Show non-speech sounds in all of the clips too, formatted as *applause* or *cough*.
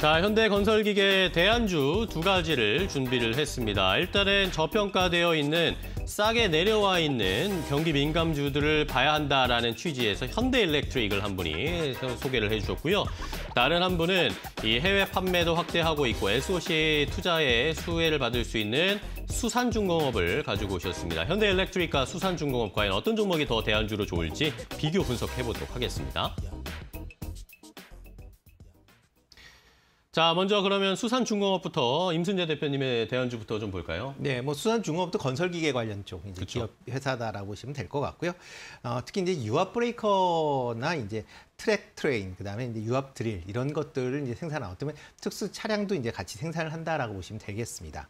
자, 현대건설기계 대안주 두 가지를 준비를 했습니다. 일단은 저평가되어 있는 싸게 내려와 있는 경기 민감주들을 봐야 한다라는 취지에서 현대일렉트릭을 한 분이 소개를 해주셨고요. 다른 한 분은 이 해외 판매도 확대하고 있고 SOC 투자에 수혜를 받을 수 있는 수산중공업을 가지고 오셨습니다. 현대일렉트릭과 수산중공업 과연 어떤 종목이 더 대안주로 좋을지 비교 분석해 보도록 하겠습니다. 자, 먼저 그러면 수산중공업부터 임순재 대표님의 대안주부터 좀 볼까요? 네, 뭐 수산중공업도 건설기계 관련 쪽 이제 그쵸. 기업 회사다라고 보시면 될 것 같고요. 어, 특히 이제 유압 브레이커나 이제 트럭 크레인, 그 다음에 이제 유압 드릴 이런 것들을 이제 생산하고 때문에 특수 차량도 이제 같이 생산을 한다라고 보시면 되겠습니다.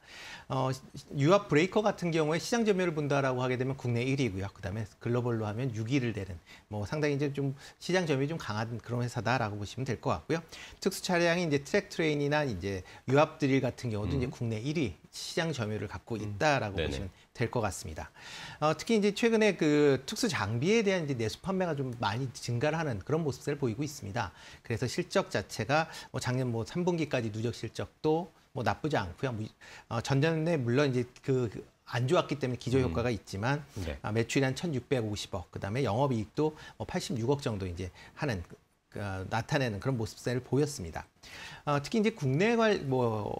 어, 유압 브레이커 같은 경우에 시장 점유율을 본다라고 하게 되면 국내 1위고요. 그 다음에 글로벌로 하면 6위를 되는 뭐 상당히 이제 좀 시장 점유율이 좀 강한 그런 회사다라고 보시면 될 것 같고요. 특수 차량이 이제 트랙 트레인이나 이제 유압 드릴 같은 경우도 음. 이제 국내 1위 시장 점유율을 갖고 음. 있다라고 음. 보시면 될 것 같습니다. 어, 특히 이제 최근에 그 특수 장비에 대한 이제 내수 판매가 좀 많이 증가를 하는 그런 모습을 보이고 있습니다. 그래서 실적 자체가 뭐 작년 뭐 3분기까지 누적 실적도 뭐 나쁘지 않고요. 뭐, 어, 전년에 물론 이제 그, 그안 좋았기 때문에 기저 음. 효과가 있지만 네. 아, 매출이 한 1,650억, 그다음에 영업이익도 뭐 86억 정도 이제 하는 그, 어, 나타내는 그런 모습을 보였습니다. 어, 특히 이제 국내 관 뭐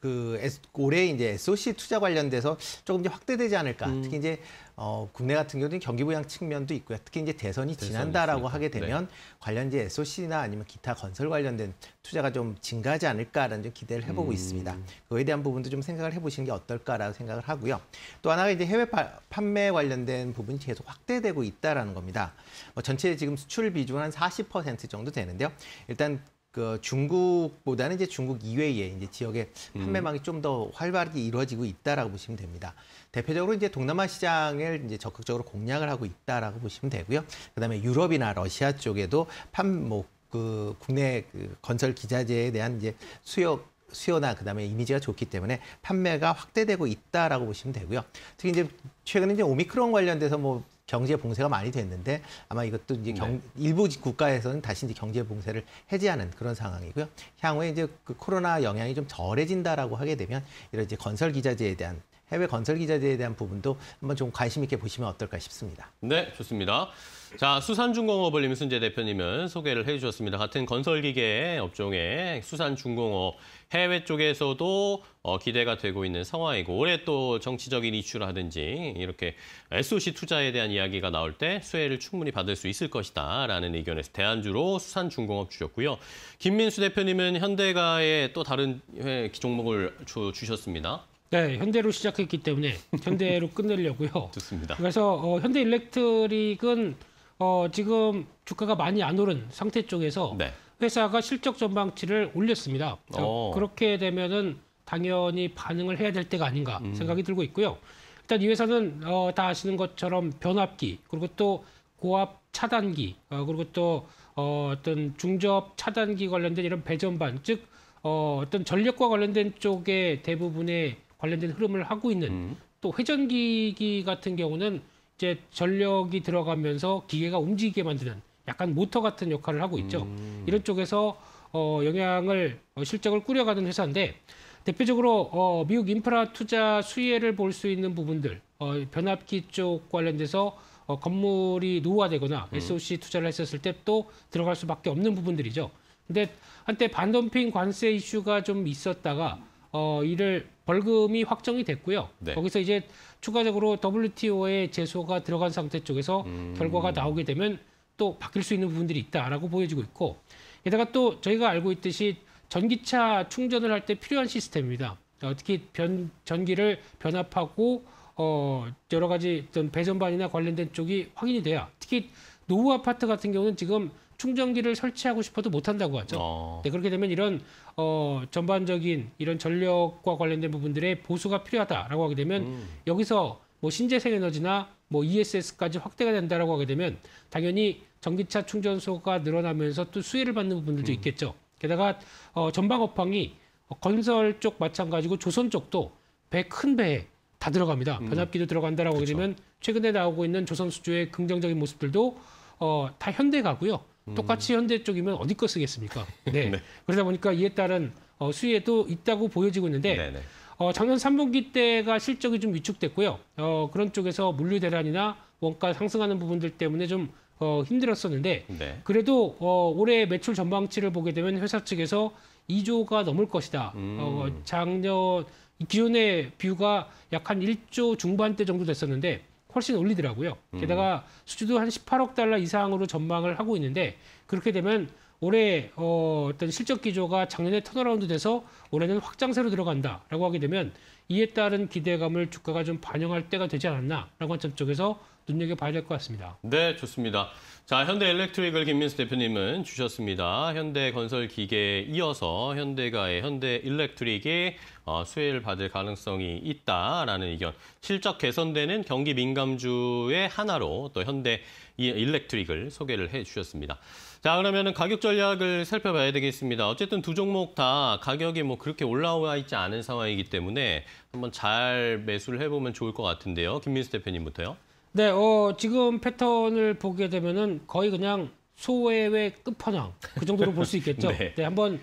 그 올해 이제 SOC 투자 관련돼서 조금 이제 확대되지 않을까. 음. 특히 이제 어, 국내 같은 경우는 경기 부양 측면도 있고요. 특히 이제 대선이, 대선이 지난다라고 있으니까. 하게 되면 네. 관련 이제 SOC나 아니면 기타 건설 관련된 투자가 좀 증가하지 않을까라는 좀 기대를 해보고 음. 있습니다. 그거에 대한 부분도 좀 생각을 해보시는 게 어떨까라고 생각을 하고요. 또 하나가 이제 해외 파, 판매 관련된 부분이 계속 확대되고 있다라는 겁니다. 뭐 전체 지금 수출 비중은 한 40% 정도 되는데요. 일단 그 중국보다는 이제 중국 이외에 이제 지역의 음. 판매망이 좀더 활발하게 이루어지고 있다라고 보시면 됩니다. 대표적으로 이제 동남아 시장을 이제 적극적으로 공략을 하고 있다라고 보시면 되고요. 그다음에 유럽이나 러시아 쪽에도 판뭐 그 국내 그 건설 기자재에 대한 이제 수요 수요나 그다음에 이미지가 좋기 때문에 판매가 확대되고 있다라고 보시면 되고요. 특히 이제 최근에 이제 오미크론 관련돼서 뭐 경제 봉쇄가 많이 됐는데 아마 이것도 이제 경, 네. 일부 국가에서는 다시 이제 경제 봉쇄를 해제하는 그런 상황이고요. 향후에 이제 그 코로나 영향이 좀 덜해진다라고 하게 되면 이런 이제 건설 기자재에 대한 해외 건설 기자재에 대한 부분도 한번 좀 관심 있게 보시면 어떨까 싶습니다. 네, 좋습니다. 자, 수산중공업을 임순재 대표님은 소개를 해주셨습니다. 같은 건설기계 업종의 수산중공업 해외 쪽에서도 어, 기대가 되고 있는 상황이고 올해 또 정치적인 이슈라든지 이렇게 SOC 투자에 대한 이야기가 나올 때 수혜를 충분히 받을 수 있을 것이다 라는 의견에서 대안주로 수산중공업 주셨고요. 김민수 대표님은 현대가의 또 다른 종목을 주, 주셨습니다. 네, 현대로 시작했기 때문에 현대로 끝내려고요. *laughs* 좋습니다. 그래서 어, 현대 일렉트릭은 어, 지금 주가가 많이 안 오른 상태 쪽에서 네. 회사가 실적 전망치를 올렸습니다. 어. 그렇게 되면은 당연히 반응을 해야 될 때가 아닌가 음. 생각이 들고 있고요. 일단 이 회사는 어, 다 아시는 것처럼 변압기 그리고 또 고압 차단기 어, 그리고 또 어, 어떤 중저압 차단기 관련된 이런 배전반 즉 어, 어떤 전력과 관련된 쪽에 대부분의 관련된 흐름을 하고 있는 음. 또 회전기기 같은 경우는 이제 전력이 들어가면서 기계가 움직이게 만드는 약간 모터 같은 역할을 하고 있죠. 음. 이런 쪽에서 어, 영향을 어, 실적을 꾸려가는 회사인데 대표적으로 어, 미국 인프라 투자 수혜를 볼 수 있는 부분들 어, 변압기 쪽 관련돼서 어, 건물이 노후화되거나 음. SOC 투자를 했었을 때 또 들어갈 수밖에 없는 부분들이죠. 근데 한때 반덤핑 관세 이슈가 좀 있었다가 어, 이를 벌금이 확정이 됐고요. 네. 거기서 이제 추가적으로 WTO의 제소가 들어간 상태 쪽에서 음. 결과가 나오게 되면 또 바뀔 수 있는 부분들이 있다라고 보여지고 있고 게다가 또 저희가 알고 있듯이 전기차 충전을 할 때 필요한 시스템입니다. 어, 특히 변, 전기를 변압하고 어, 여러 가지 어떤 배전반이나 관련된 쪽이 확인이 돼야 특히 노후 아파트 같은 경우는 지금 충전기를 설치하고 싶어도 못한다고 하죠. 어. 네, 그렇게 되면 이런 어, 전반적인 이런 전력과 관련된 부분들의 보수가 필요하다라고 하게 되면 음. 여기서 뭐 신재생 에너지나 뭐 ESS까지 확대가 된다라고 하게 되면 당연히 전기차 충전소가 늘어나면서 또 수혜를 받는 부분들도 음. 있겠죠. 게다가 어, 전방 업황이 건설 쪽 마찬가지고 조선 쪽도 배 큰 배에 다 들어갑니다. 음. 변압기도 들어간다라고 하게 되면 최근에 나오고 있는 조선 수주의 긍정적인 모습들도 어, 다 현대 가고요. 똑같이 현대 쪽이면 어디 거 쓰겠습니까? *laughs* 네. 네. 그러다 보니까 이에 따른 어, 수혜도 있다고 보여지고 있는데 네네. 어, 작년 3분기 때가 실적이 좀 위축됐고요. 어, 그런 쪽에서 물류 대란이나 원가 상승하는 부분들 때문에 좀 어, 힘들었었는데 네. 그래도 어, 올해 매출 전망치를 보게 되면 회사 측에서 2조가 넘을 것이다. 음. 어, 작년 기존의 view가 약 한 1조 중반대 정도 됐었는데 훨씬 올리더라고요. 음. 게다가 수주도 한 18억 달러 이상으로 전망을 하고 있는데 그렇게 되면 올해 어, 어떤 실적 기조가 작년에 turnaround 돼서 올해는 확장세로 들어간다라고 하게 되면 이에 따른 기대감을 주가가 좀 반영할 때가 되지 않았나라고 관점 쪽에서 눈여겨봐야 될 것 같습니다. 네, 좋습니다. 자, 현대 일렉트릭을 김민수 대표님은 주셨습니다. 현대 건설 기계에 이어서 현대가의 현대 일렉트릭이 어, 수혜를 받을 가능성이 있다라는 의견. 실적 개선되는 경기 민감주의 하나로 또 현대 일렉트릭을 소개를 해 주셨습니다. 자, 그러면 가격 전략을 살펴봐야 되겠습니다. 어쨌든 두 종목 다 가격이 뭐 그렇게 올라와 있지 않은 상황이기 때문에 한번 잘 매수를 해보면 좋을 것 같은데요. 김민수 대표님부터요. 네, 어, 지금 패턴을 보게 되면은 거의 그냥 소외의 끝판왕 그 정도로 볼 수 있겠죠. *laughs* 네. 네, 한번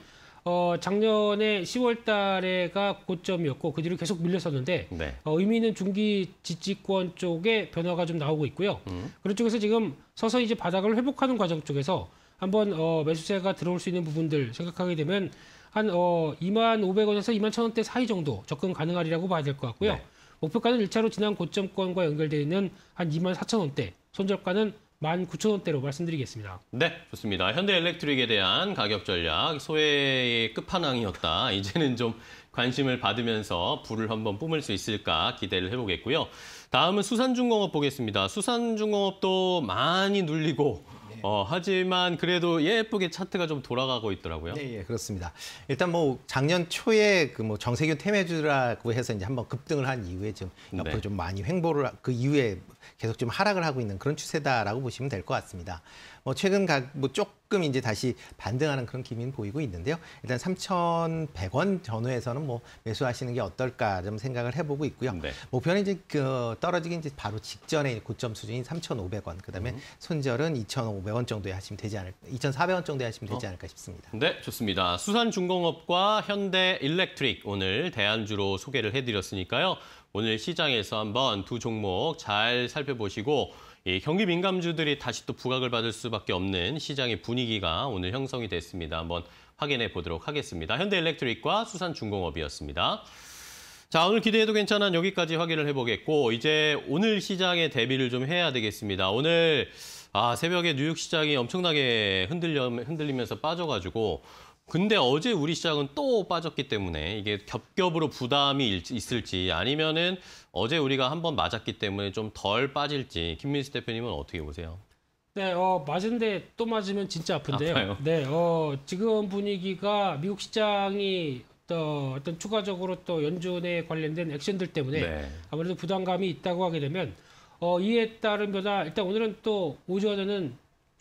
어, 작년에 10월 달에가 고점이었고 그 뒤로 계속 밀렸었는데 네. 어, 의미 있는 중기 지지권 쪽에 변화가 좀 나오고 있고요. 음. 그런 쪽에서 지금 서서히 이제 바닥을 회복하는 과정 쪽에서 한번 어, 매수세가 들어올 수 있는 부분들 생각하게 되면 한 어, 2만 500원에서 2만 1,000원대 사이 정도 접근 가능하리라고 봐야 될 것 같고요. 네. 목표가는 1차로 지난 고점권과 연결되어 있는 한 2만 4천 원대, 손절가는 1만 9천 원대로 말씀드리겠습니다. 네, 좋습니다. 현대 일렉트릭에 대한 가격 전략 소외의 끝판왕이었다. *laughs* 이제는 좀 관심을 받으면서 불을 한번 뿜을 수 있을까 기대를 해보겠고요. 다음은 수산중공업 보겠습니다. 수산중공업도 많이 눌리고 어, 하지만 그래도 예쁘게 차트가 좀 돌아가고 있더라고요. 네, 예, 그렇습니다. 일단 뭐 작년 초에 그 뭐 정세균 테메주라고 해서 이제 한번 급등을 한 이후에 지금 옆으로 네. 좀 많이 횡보를 그 이후에 계속 좀 하락을 하고 있는 그런 추세다라고 보시면 될 것 같습니다. 뭐 최근 각뭐 조금 이제 다시 반등하는 그런 기미는 보이고 있는데요. 일단 3,100원 전후에서는 뭐 매수하시는 게 어떨까 좀 생각을 해보고 있고요. 네. 목표는 이제 그 떨어지기 이제 바로 직전에 고점 수준인 3,500원, 그다음에 음. 손절은 2,500원 정도에 하시면 되지 않을까, 2,400원 정도에 하시면 되지 어. 않을까 싶습니다. 네, 좋습니다. 수산중공업과 현대 일렉트릭 오늘 대안주로 소개를 해드렸으니까요. 오늘 시장에서 한번 두 종목 잘 살펴보시고 이 경기 민감주들이 다시 또 부각을 받을 수밖에 없는 시장의 분위기가 오늘 형성이 됐습니다. 한번 확인해 보도록 하겠습니다. 현대일렉트릭과 수산중공업이었습니다. 자, 오늘 기대해도 괜찮은 여기까지 확인을 해보겠고 이제 오늘 시장의 대비를 좀 해야 되겠습니다. 오늘 아, 새벽에 뉴욕 시장이 엄청나게 흔들려, 흔들리면서 빠져가지고 근데 어제 우리 시장은 또 빠졌기 때문에 이게 겹겹으로 부담이 있을지 아니면은 어제 우리가 한 번 맞았기 때문에 좀 덜 빠질지 김민수 대표님은 어떻게 보세요? 네, 어, 맞은데 또 맞으면 진짜 아픈데요. 아파요. 네, 어, 지금 분위기가 미국 시장이 또 어떤 추가적으로 또 연준에 관련된 액션들 때문에 네. 아무래도 부담감이 있다고 하게 되면 어, 이에 따른 변화 일단 오늘은 또 오전에는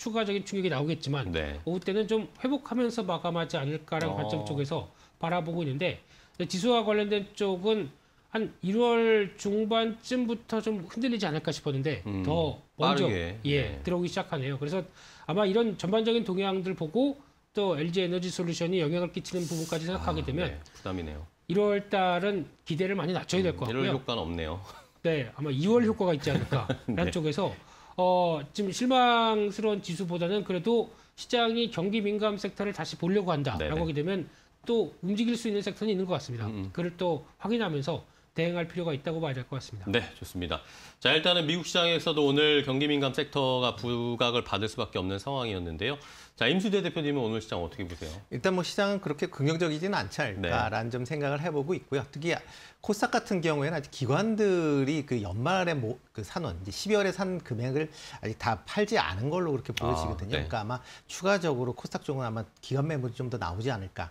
추가적인 충격이 나오겠지만 네. 오후 때는 좀 회복하면서 마감하지 않을까라는 어. 관점 쪽에서 바라보고 있는데 지수와 관련된 쪽은 한 1월 중반쯤부터 좀 흔들리지 않을까 싶었는데 음, 더 먼저 빠르게. 예 네. 들어오기 시작하네요. 그래서 아마 이런 전반적인 동향들 보고 또 LG 에너지 솔루션이 영향을 끼치는 부분까지 생각하게 아, 되면 네, 부담이네요. 1월 달은 기대를 많이 낮춰야 될 것 같고요. 1월 효과는 없네요. 네, 아마 2월 효과가 있지 않을까라는 *laughs* 네. 쪽에서 어, 지금 실망스러운 지수보다는 그래도 시장이 경기 민감 섹터를 다시 보려고 한다라고. 하게 되면 또 움직일 수 있는 섹터는 있는 것 같습니다. 음. 음. 그를 또 확인하면서 대응할 필요가 있다고 봐야 될 것 같습니다. 네, 좋습니다. 자, 일단은 미국 시장에서도 오늘 경기 민감 섹터가 부각을 받을 수밖에 없는 상황이었는데요. 자, 임수대 대표님은 오늘 시장 어떻게 보세요? 일단 뭐 시장은 그렇게 긍정적이지는 않지 않을까라는 네. 좀 생각을 해보고 있고요. 특히 코스닥 같은 경우에는 아직 기관들이 그 연말에 뭐, 그 산원, 이제 12월에 산 금액을 아직 다 팔지 않은 걸로 그렇게 보여지거든요. 아, 네. 그러니까 아마 추가적으로 코스닥 쪽은 아마 기관 매물이 좀 더 나오지 않을까.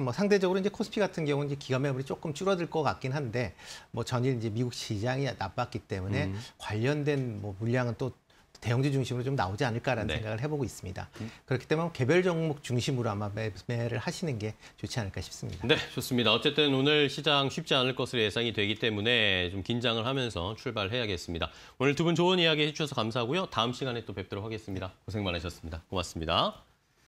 뭐 상대적으로 이제 코스피 같은 경우는 이제 기관 매물이 조금 줄어들 것 같긴 한데 뭐 전일 이제 미국 시장이 나빴기 때문에 음. 관련된 뭐 물량은 또 대형주 중심으로 좀 나오지 않을까라는 네. 생각을 해보고 있습니다. 그렇기 때문에 개별 종목 중심으로 아마 매매를 하시는 게 좋지 않을까 싶습니다. 네, 좋습니다. 어쨌든 오늘 시장 쉽지 않을 것으로 예상이 되기 때문에 좀 긴장을 하면서 출발해야겠습니다. 오늘 두 분 좋은 이야기 해주셔서 감사하고요. 다음 시간에 또 뵙도록 하겠습니다. 고생 많으셨습니다. 고맙습니다.